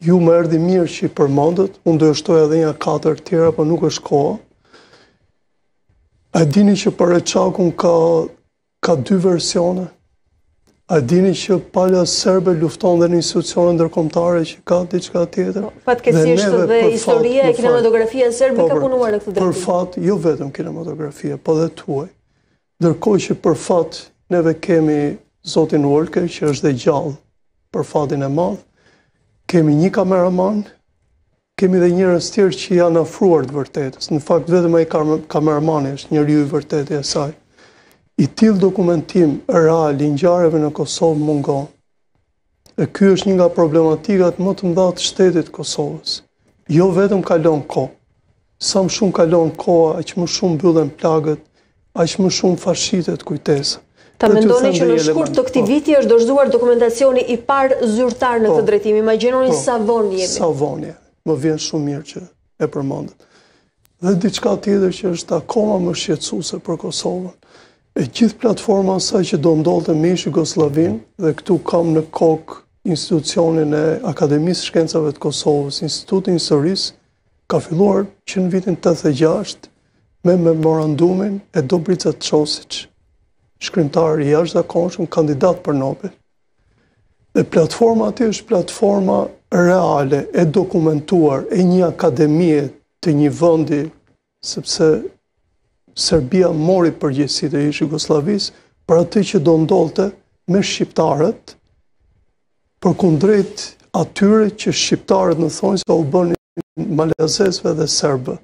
Ju më erdhi mirë që i përmendët, unë do shtoj edhe nja katër tjera, po nuk është koha. A dini që për Reçakun ka, ka dy versione? A dini që pala serbe lufton dhe në institucione ndërkombëtare që ka diçka tjetër? Po, fatkeqësisht dhe historia e kinematografia serbe po, ka punuar në këtë drejtim. Për fat, jo vetëm kinematografia, po dhe tuaj. Ndërkohë që për fat neve kemi Zotin Walker që është dhe gjallë për fatin e madh, kemi një kameraman, kemi dhe njerëz të tjerë që i janë afruar të vërtetës. Në fakt vetëm ai kameramani është njeriu i vërtetë i saj. I tillë dokumentim real i ngjarjeve në Kosovë mungon. Dhe ky është një nga problematikat më të mëdha të shtetit të Kosovës. Jo vetëm kalon kohë. Sa më shumë kalon koha, aq më shumë mbyllen plagët, aq më shumë fashitet kujtesa. Ta mendoni që në shkurt të këtij po. viti është dorëzuar dokumentacioni i parë zyrtar në këtë po. drejtim. Imagjinoni po. sa vonë jemi. Sa vonë jemi. Më vjen shumë mirë që e përmendët. Dhe diçka tjetër që është akoma më shqetësuese për Kosovën, e gjithë platforma e asaj që do ndodhte me ish Jugosllavinë dhe këtu kam në kokë institucionin e Akademisë së Shkencave të Kosovës, Institutin e Historisë, ka filluar që në vitin 86 me memorandumin e Dobrica Çosiç, shkrimtar i jashtëzakonshëm, kandidat për Nobel. Dhe platforma aty është platforma reale, e dokumentuar, e një akademie të një vendi, sepse Serbia mori përgjegjësitë e ish Jugosllavisë, për atë që do ndodhte me shqiptarët, përkundrejt atyre që shqiptarët në thonjëza u bënin malazezve dhe serbëve.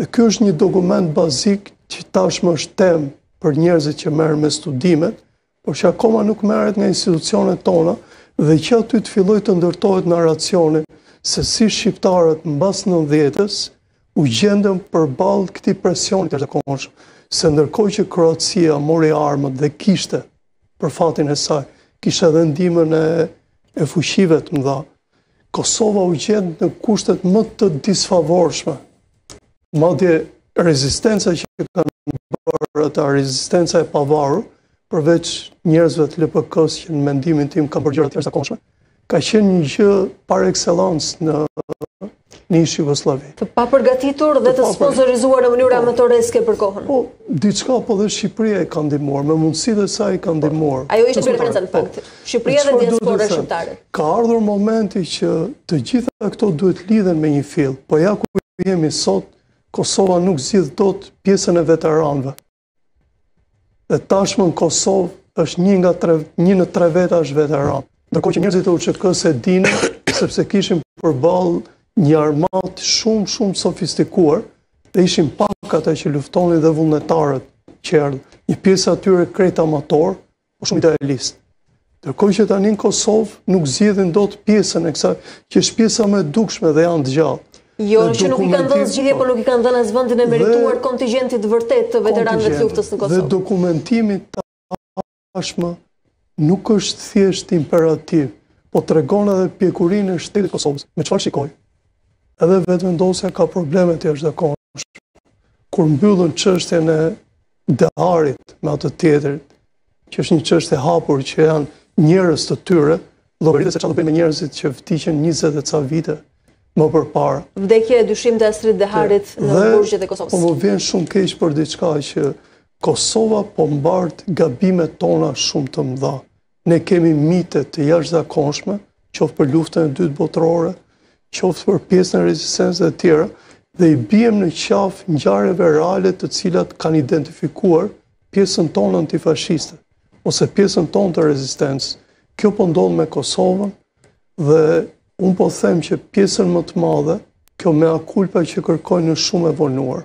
Dhe ky është një dokument bazik që tashmë është temë për njerëzit që merren me studimet, por që akoma nuk merret nga institucionet tona dhe që aty të fillojë të ndërtohet narracioni se si shqiptarët mbas nëntëdhjetës u gjendën përballë këtij presioni të jashtëzakonshëm, se ndërkohë që Kroacia mori armët dhe kishte për fatin e saj, kishte edhe ndihmën e e fuqive të mëdha, Kosova u gjend në kushtet më të disfavorshme Madje rezistenca që kanë bërë ata, rezistenca e pavarur, përveç njerëzve të LPK-s që në mendimin tim kanë bërë gjëra të jashtëzakonshme, ka qenë një gjë par excellence në në ish Jugosllavi. Të papërgatitur dhe të sponsorizuar në mënyrë po. amatoreske për kohën. Po, diçka po dhe Shqipëria e ka ndihmuar, me mundësi dhe sa e ka po. ndihmuar. Ajo ishte referenca në fakt. Po. Shqipëria dhe diaspora shqiptare. Ka ardhur momenti që të gjitha këto duhet të lidhen me një fill. Po ja ku jemi sot, Kosova nuk zgjidh dot pjesën e veteranëve. Dhe tashmë në Kosovë është një nga tre, një në tre veta është veteran. Ndërkohë që njerëzit e UÇK-së e dinë, sepse kishin përballë një armatë shumë shumë sofistikuar dhe ishin pak ata që luftonin dhe vullnetarët që erdhën. Një pjesë e tyre krejt amatorë, Po shumë idealistë. Ndërkohë që tani në Kosovë nuk zgjidhin dot pjesën e kësaj, që është pjesa më e dukshme dhe janë të gjallë. Jo, që nuk i kanë dhënë zgjidhje, po nuk i kanë dhënë as vendin e merituar kontingjentit të vërtetë të veteranëve të luftës në Kosovë. Dhe dokumentimi tashmë nuk është thjesht imperativ, po tregon edhe pjekurinë e shtetit të Kosovës. Me çfarë shikoj? Edhe Vetëvendosja ka probleme të jashtëzakonshme. Kur mbyllin çështjen e Deharit me atë tjetrin, që është një çështje e hapur që janë njerëz të tyre, llogarite se çfarë do bëjnë me njerëzit që vdiqën 20 e ca vite më përpara. Vdekja e dyshimtë e Astrit Deharit në burgjet e Kosovës. Po më vjen shumë keq për diçka që Kosova po mbart gabimet tona shumë të mëdha. Ne kemi mite të jashtëzakonshme, qoftë për luftën e dytë botërore, qoftë për pjesën e rezistencës e tjera, dhe i biem në qafë ngjarjeve reale të cilat kanë identifikuar pjesën tonë antifashiste ose pjesën tonë të rezistencës. Kjo po ndodh me Kosovën dhe unë po them që pjesën më të madhe kjo mea culpa që kërkojnë është shumë e vonuar.